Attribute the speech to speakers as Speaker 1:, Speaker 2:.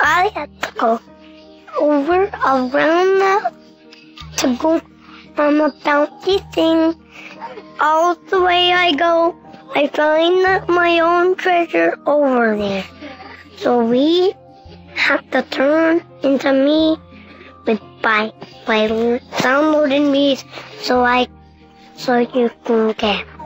Speaker 1: I had to go over around the to go from a bouncy thing. All the way I go, I find my own treasure over there. So we have to turn into me with by by downloading these so I so you can get.